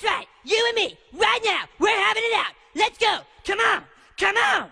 That's right. You and me, right now. We're having it out. Let's go. Come on. Come on.